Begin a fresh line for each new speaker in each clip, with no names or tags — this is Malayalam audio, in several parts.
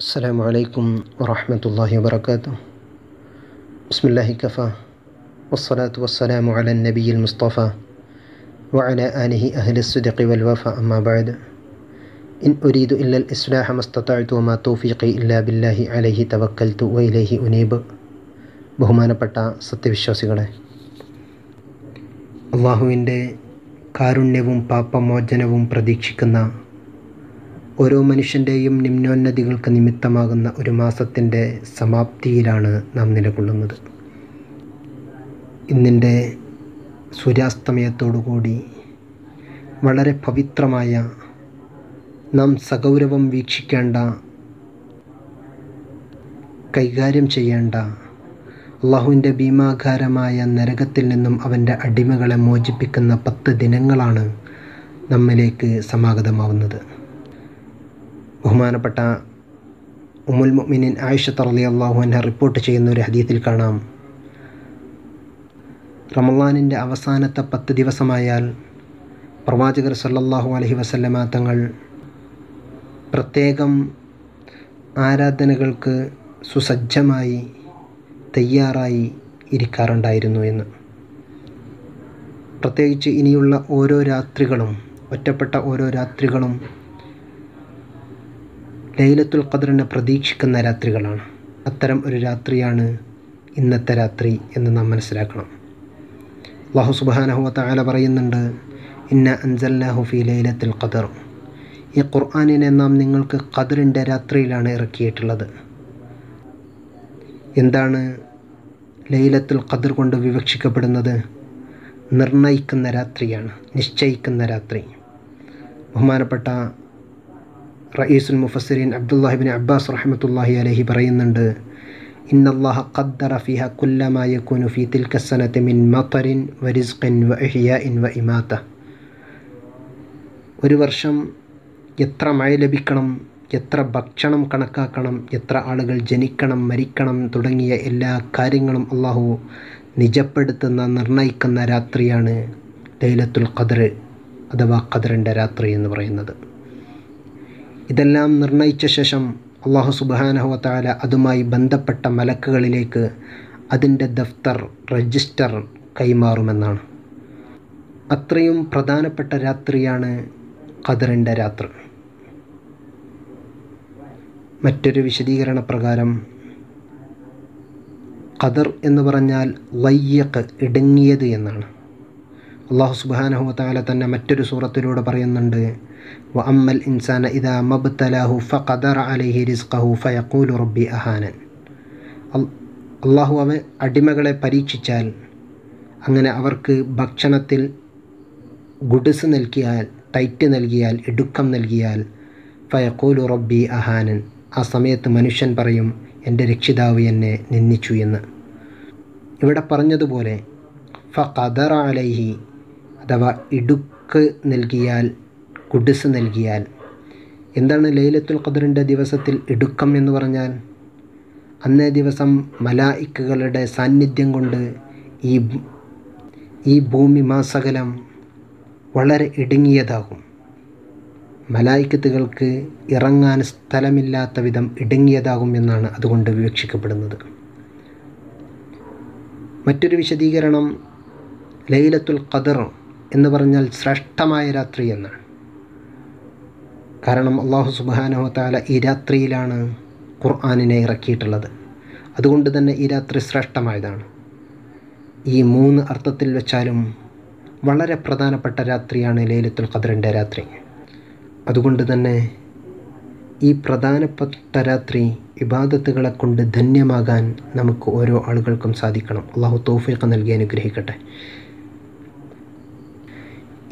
السلام عليكم ورحمة الله وبركاته بسم الله كفى والصلاة والسلام على النبي المصطفى وعلى آله أهل الصدق والوفاء أما بعد إن أريد إلا الإصلاح ما استطعت وما توفيقي إلا بالله عليه توكلت وإليه أنيب ബഹുമാനപ്പെട്ട സത്യവിശ്വാസികളെ അള്ളാഹുവിൻ്റെ കാരുണ്യവും പാപമോചനവും പ്രതീക്ഷിക്കുന്ന ഓരോ മനുഷ്യന്റെയും നിമ്നോന്നതികൾക്ക് നിമിത്തമാകുന്ന ഒരു മാസത്തിന്റെ സമാപ്തിയിലാണ് നാം നിലകൊള്ളുന്നത്. ഇന്നിന്റെ സൂര്യാസ്തമയത്തോടുകൂടി വളരെ പവിത്രമായ നാം സഗൗരവം വീക്ഷിക്കേണ്ട കൈകാര്യം ചെയ്യേണ്ട അള്ളാഹുവിന്റെ ഭീമാകാരമായ നരകത്തിൽ നിന്നും അവന്റെ അടിമകളെ മോചിപ്പിക്കുന്ന പത്ത് ദിനങ്ങളാണ് നമ്മിലേക്ക് സമാഗതമാവുന്നത്. ബഹുമാനപ്പെട്ട ഉമുൽ മൊമിനിൻ ആയിഷ തറലി അള്ളാഹു അൻഹ റിപ്പോർട്ട് ചെയ്യുന്ന ഒരു ഹദീത്തിൽ കാണാം. റമലാനിന്റെ അവസാനത്തെ പത്ത് ദിവസമായാൽ പ്രവാചകർ സല്ലല്ലാഹു അലഹി വസല്ലമ തങ്ങൾ പ്രത്യേകം ആരാധനകൾക്ക് സുസജ്ജമായി തയ്യാറായി ഇരിക്കാറുണ്ടായിരുന്നു എന്ന്. പ്രത്യേകിച്ച് ഇനിയുള്ള ഓരോ രാത്രികളും ഒറ്റപ്പെട്ട ഓരോ രാത്രികളും ലൈലത്തുൽ ഖദറിനെ പ്രതീക്ഷിക്കുന്ന രാത്രികളാണ്. അത്തരം ഒരു രാത്രിയാണ് ഇന്നത്തെ രാത്രി എന്ന് നാം മനസ്സിലാക്കണം. അള്ളാഹു സുബാനഹു താല പറയുന്നുണ്ട് ഇന്ന അൻസല്ലാഹു ഫി ലൈലത്തുൽ ഖദർ. ഈ ഖുർആാനിനെ നാം നിങ്ങൾക്ക് ഖദറിന്റെ രാത്രിയിലാണ് ഇറക്കിയിട്ടുള്ളത്. എന്താണ് ലൈലത്തുൽ ഖദർ കൊണ്ട് വിവക്ഷിക്കപ്പെടുന്നത്? നിർണയിക്കുന്ന രാത്രിയാണ് നിശ്ചയിക്കുന്ന രാത്രി. ബഹുമാനപ്പെട്ട റയീസുൽ മുഫസ്സിരീൻ അബ്ദുല്ലാഹിബിൻ അബ്ബാസ് റഹ്മത്തുല്ലാഹി അലഹി പറയുന്നുണ്ട് ഖദ്ദറ കുല്ലമാ യകൂനു ഫീ മിൻ വരിസ്ഖിൻ ഒരു വർഷം എത്ര മഴ ലഭിക്കണം എത്ര ഭക്ഷണം കണക്കാക്കണം എത്ര ആളുകൾ ജനിക്കണം മരിക്കണം തുടങ്ങിയ എല്ലാ കാര്യങ്ങളും അള്ളാഹു നിജപ്പെടുത്തുന്ന നിർണയിക്കുന്ന രാത്രിയാണ് ലൈലത്തുൽ ഖദർ അഥവാ ഖദറിന്റെ രാത്രി എന്ന് പറയുന്നത്. ഇതെല്ലാം നിർണയിച്ച ശേഷം അള്ളാഹു സുബാനഹുവത്താല അതുമായി ബന്ധപ്പെട്ട മലക്കുകളിലേക്ക് അതിന്റെ ദഫ്തർ രജിസ്റ്റർ കൈമാറുമെന്നാണ്. അത്രയും പ്രധാനപ്പെട്ട രാത്രിയാണ് ഖദറിന്റെ രാത്രി. മറ്റൊരു വിശദീകരണ പ്രകാരം ഖദർ എന്ന് പറഞ്ഞാൽ വയ്യക്ക് ഇടുങ്ങിയത് എന്നാണ്. അള്ളാഹു സുബാനഹുവത്താല തന്നെ മറ്റൊരു സൂറത്തിലൂടെ പറയുന്നുണ്ട്. വ അമ്മൽ ഇൻസാന ഇതാ മബ്തലാഹു ഫഖദർ അലൈഹി റിസ്ഖഹു ഫയഖൂലു റബ്ബി അഹാനൻ. അള്ളാഹു അവ അടിമകളെ പരീക്ഷിച്ചാൽ അങ്ങനെ അവർക്ക് ഭക്ഷണത്തിൽ ഗുഡ്സ് നൽകിയാൽ ടൈറ്റ് നൽകിയാൽ ഇടുക്കം നൽകിയാൽ ഫയഖൂലു റബ്ബി അഹാനൻ. ആ സമയത്ത് മനുഷ്യൻ പറയും എന്റെ രക്ഷിതാവ് എന്നെ നിന്ദിച്ചു എന്ന്. ഇവിടെ പറഞ്ഞതുപോലെ ഫഖദർ അലൈഹി അഥവാ ഇടുക്ക് നൽകിയാൽ കുടിസ് നൽകിയാൽ എന്താണ് ലൈലത്തുൽ ഖദറിന്റെ ദിവസത്തിൽ ഇടുക്കം എന്ന് പറഞ്ഞാൽ? അന്നേ ദിവസം മലായിക്കുകളുടെ സാന്നിധ്യം കൊണ്ട് ഈ ഈ ഭൂമി മാസകലം വളരെ ഇടുങ്ങിയതാകും. മലായിക്കത്തുകൾക്ക് ഇറങ്ങാൻ സ്ഥലമില്ലാത്ത വിധം ഇടുങ്ങിയതാകും എന്നാണ് അതുകൊണ്ട് വിവക്ഷിക്കപ്പെടുന്നത്. മറ്റൊരു വിശദീകരണം ലൈലത്തുൽ ഖദർ എന്ന് പറഞ്ഞാൽ ശ്രേഷ്ഠമായ രാത്രി എന്നാണ്. കാരണം അള്ളാഹു സുബാനഹു താല ഈ രാത്രിയിലാണ് ഖുർആാനിനെ ഇറക്കിയിട്ടുള്ളത്. അതുകൊണ്ട് തന്നെ ഈ രാത്രി ശ്രേഷ്ഠമായതാണ്. ഈ മൂന്ന് അർത്ഥത്തിൽ വെച്ചാലും വളരെ പ്രധാനപ്പെട്ട രാത്രിയാണ് ലേലത്തുൽ ഖദറിന്റെ രാത്രി. അതുകൊണ്ട് തന്നെ ഈ പ്രധാനപ്പെട്ട രാത്രി ഇബാദത്തുകളെ കൊണ്ട് ധന്യമാകാൻ നമുക്ക് ഓരോ ആളുകൾക്കും സാധിക്കണം. അള്ളാഹു തോഫീഖ് നൽകി അനുഗ്രഹിക്കട്ടെ.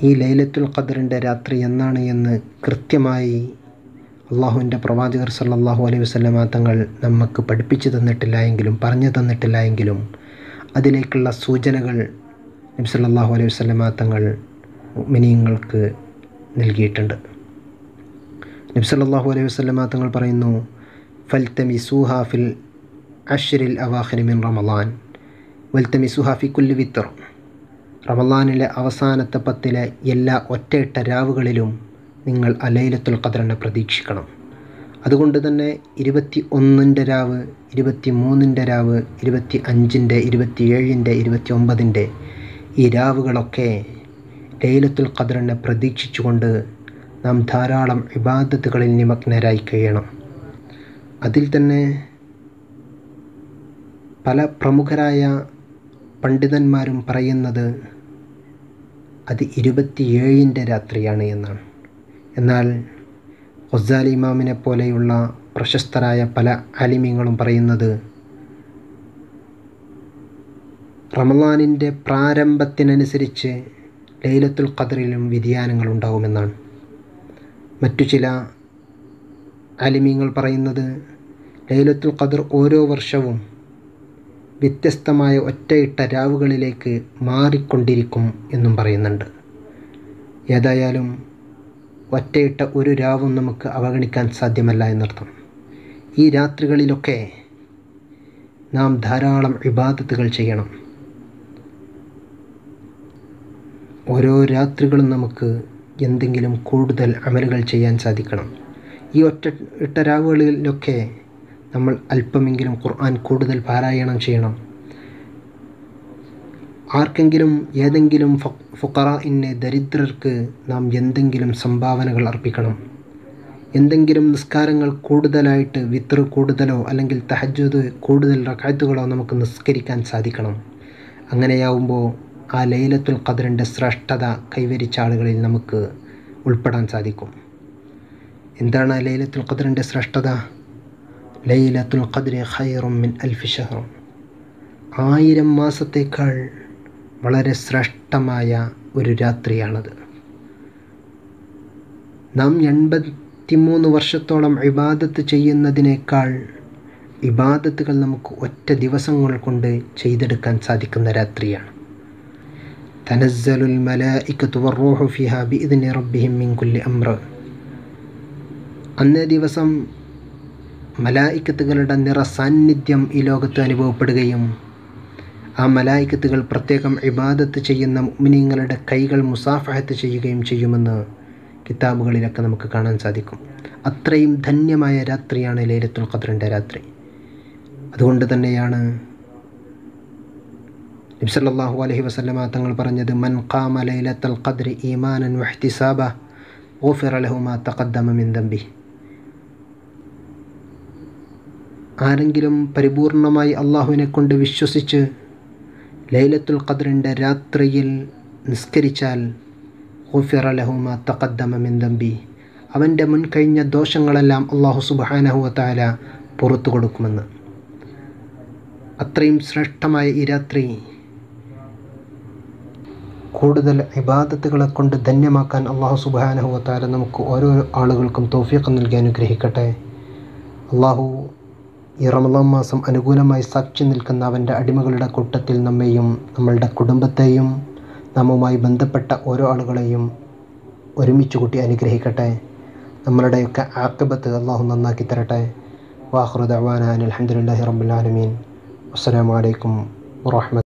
ഈ ലൈലത്തുൽ ഖദറിന്റെ രാത്രി എന്നാണ് എന്ന് കൃത്യമായി അള്ളാഹുവിന്റെ പ്രവാചകർ സല്ലാഹു അലൈഹി വസ്ലമ തങ്ങൾ നമുക്ക് പഠിപ്പിച്ചു തന്നിട്ടില്ല എങ്കിലും പറഞ്ഞു തന്നിട്ടില്ല എങ്കിലും അതിലേക്കുള്ള സൂചനകൾ നബി സല്ലാഹു അലൈഹി വസ്ലമ തങ്ങൾ മിനിയങ്ങൾക്ക് നൽകിയിട്ടുണ്ട്. നബി സല്ലാഹു അലൈഹി വസ്ലമ തങ്ങൾ പറയുന്നു ഫൽത്തമി സുഹാഫിൽ അഷ്രിൽ അവാഖിരി മിൻ റമലാൻ വൽത്തമി സുഹാഫി കുല്ലു വിത്തർ. റമലാനിലെ അവസാനത്തെ പത്തിലെ എല്ലാ ഒറ്റയിട്ട രാവുകളിലും നിങ്ങൾ അലൈലത്തുൽ ഖദറിനെ പ്രതീക്ഷിക്കണം. അതുകൊണ്ട് തന്നെ ഇരുപത്തി ഒന്നിന്റെ രാവ് ഇരുപത്തി മൂന്നിന്റെ രാവ് ഇരുപത്തി അഞ്ചിന്റെ ഇരുപത്തി ഏഴിന്റെ ഇരുപത്തി ഒമ്പതിന്റെ ഈ രാവുകളൊക്കെ ലൈലത്തുൽ ഖദറിനെ പ്രതീക്ഷിച്ചുകൊണ്ട് നാം ധാരാളം ഇബാദത്തുകളിൽ നിമഗ്നരായി കഴിയണം. അതിൽ തന്നെ പല പ്രമുഖരായ പണ്ഡിതന്മാരും പറയുന്നത് അത് ഇരുപത്തിയേഴിന്റെ രാത്രിയാണ് എന്നാണ്. എന്നാൽ ഹൊസാലി ഇമാമിനെ പോലെയുള്ള പ്രശസ്തരായ പല ആലിമ്യങ്ങളും പറയുന്നത് റമലാനിന്റെ പ്രാരംഭത്തിനനുസരിച്ച് ലൈലത്തുൽ ഖദറിലും വ്യതിയാനങ്ങൾ ഉണ്ടാകുമെന്നാണ് മറ്റു ചില ആലിമീങ്ങൾ പറയുന്നത് ലൈലത്തുൽ ഖദർ ഓരോ വർഷവും വ്യത്യസ്തമായ ഒറ്റയിട്ട രാവുകളിലേക്ക് മാറിക്കൊണ്ടിരിക്കും എന്നും പറയുന്നുണ്ട്. ഏതായാലും ഒറ്റയിട്ട ഒരു രാവും നമുക്ക് അവഗണിക്കാൻ സാധ്യമല്ല എന്നർത്ഥം. ഈ രാത്രികളിലൊക്കെ നാം ധാരാളം ഇബാദത്തുകൾ ചെയ്യണം. ഓരോ രാത്രികളും നമുക്ക് എന്തെങ്കിലും കൂടുതൽ അമലുകൾ ചെയ്യാൻ സാധിക്കണം. ഈ ഒറ്റ ഇട്ട രാവുകളിലൊക്കെ നമ്മൾ അല്പമെങ്കിലും ഖുർആൻ കൂടുതൽ പാരായണം ചെയ്യണം. ആർക്കെങ്കിലും ഏതെങ്കിലും ഫുക്കറ ഇന്നെ ദരിദ്രർക്ക് നാം എന്തെങ്കിലും സംഭാവനകൾ അർപ്പിക്കണം. എന്തെങ്കിലും നിസ്കാരങ്ങൾ കൂടുതലായിട്ട് വിത്ര കൂടുതലോ അല്ലെങ്കിൽ തഹജ്ജുദ് കൂടുതൽ റക്കാത്തുകളോ നമുക്ക് നിസ്കരിക്കാൻ സാധിക്കണം. അങ്ങനെയാവുമ്പോൾ ആ ലൈലത്തുൽ ഖദറിന്റെ ശ്രേഷ്ഠത കൈവരിച്ച ആളുകളിൽ നമുക്ക് ഉൾപ്പെടാൻ സാധിക്കും. എന്താണ് ലൈലത്തുൽ ഖദറിന്റെ ശ്രേഷ്ഠത? ലൈലത്തുൽ ഖദ്രി ഖൈറും മിൻ അൽഫി ഷഹറും ആയിരം മാസത്തേക്കാൾ വളരെ ശ്രേഷ്ഠമായ ഒരു രാത്രിയാണത്. നാം എൺപത്തിമൂന്ന് വർഷത്തോളം ഇബാദത്ത് ചെയ്യുന്നതിനേക്കാൾ ഇബാദത്തുകൾ നമുക്ക് ഒറ്റ ദിവസങ്ങൾ കൊണ്ട് ചെയ്തെടുക്കാൻ സാധിക്കുന്ന രാത്രിയാണ്. തനസ്സലുൽ മലായിക്കത്തു വറൂഹു ഫിഹ ബിഇദ്നി റബ്ബിഹിം മിൻ കുല്ലി അംറ അന്നേ ദിവസം മലായിക്കത്തുകളുടെ നിറ സാന്നിധ്യം ഈ ലോകത്ത് അനുഭവപ്പെടുകയും ആ മലായിക്കത്തുകൾ പ്രത്യേകം ഇബാദത്ത് ചെയ്യുന്ന മുമിനിങ്ങളുടെ കൈകൾ മുസാഫഹത്ത് ചെയ്യുകയും ചെയ്യുമെന്ന് കിതാബുകളിലൊക്കെ നമുക്ക് കാണാൻ സാധിക്കും. അത്രയും ധന്യമായ രാത്രിയാണ് ലൈലത്തുൽ ഖദ്റിന്റെ രാത്രി. അതുകൊണ്ട് തന്നെയാണ് നബ്സല്ലാഹു അലഹി വസല്ലമ തങ്ങൾ പറഞ്ഞത് മൻ ഖാമ ലൈലത്തുൽ ഖദ്രി ഈമാനൻ വഹ്തിസാബ ഓഫിർ അലഹുമാ തഖദ്ദമ മിൻ ദംബി ആരെങ്കിലും പരിപൂർണമായി അള്ളാഹുവിനെ കൊണ്ട് വിശ്വസിച്ച് ലൈലത്തുൽ ഖദറിന്റെ രാത്രിയിൽ നിസ്കരിച്ചാൽ ഹുഫിർ അലഹുമ തക്കദ്ദമിൻ മിൻ ദംബി. അവന്റെ മുൻകഴിഞ്ഞ ദോഷങ്ങളെല്ലാം അള്ളാഹു സുബാനഹുവത്താല പുറത്തു കൊടുക്കുമെന്ന്. അത്രയും ശ്രേഷ്ഠമായ ഈ രാത്രി കൂടുതൽ ഇബാദത്തുകളെ കൊണ്ട് ധന്യമാക്കാൻ അള്ളാഹു സുബാനഹുവത്താല നമുക്ക് ഓരോ ആളുകൾക്കും തോഫിയൊക്കെ നൽകി അനുഗ്രഹിക്കട്ടെ. അള്ളാഹു ഈ റമദാൻ മാസം അനുകൂലമായി സാക്ഷി നിൽക്കുന്ന അവന്റെ അടിമകളുടെ കൂട്ടത്തിൽ നമ്മെയും നമ്മളുടെ കുടുംബത്തെയും നമ്മുമായി ബന്ധപ്പെട്ട ഓരോ ആളുകളെയും ഒരുമിച്ച് കൂട്ടി അനുഗ്രഹിക്കട്ടെ. നമ്മളുടെയൊക്കെ ആക്കബത്ത് അള്ളാഹു നന്നാക്കി തരട്ടെ. വാഹൃദ് അവാനാൻ അലഹമുല്ലാഹി റബുലാലമീൻ അസ്സാം വലൈക്കും വാഹമത്ത്